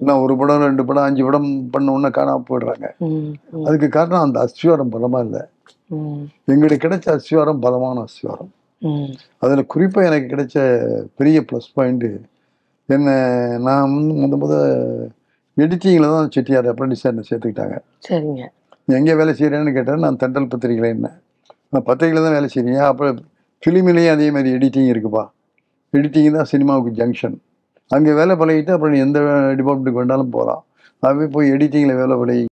இன்னும் ஒரு படம் ரெண்டு படம் அஞ்சு படம் பண்ண உடனே காணாம போயிடுறாங்க. அதுக்கு காரணம் அந்த அஸ்திவாரம் பலமா இல்லை எங்களுக்கு கிடைச்ச அஸ்திவாரம் பலமான அஸ்திவாரம். அதில் குறிப்பாக எனக்கு கிடைச்ச பெரிய ப்ளஸ் பாயிண்ட்டு என்ன நான் வந்து முத முத எடிட்டிங்கில் தான் செட்டியார் அப்ரண்டிஸாக என்னை சேர்த்துக்கிட்டாங்க. சரிங்க. எங்கே வேலை செய்கிறேன்னு கேட்டார் நான் தென்றல் பத்திரிகையில் என்ன? நான் பத்திரிகையில் தான் வேலை செய்றீங்க அப்புறம் ஃபிலிமிலையும் அதே மாதிரி எடிட்டிங் இருக்குப்பா. எடிட்டிங் தான் சினிமாவுக்கு ஜங்ஷன் அங்கே வேலை பழகிட்டு அப்புறம் நீ எந்த டிபார்ட்மெண்ட்டுக்கு வேணாலும் போகலாம். அதுவே போய் எடிட்டிங்கில் வேலை பழகி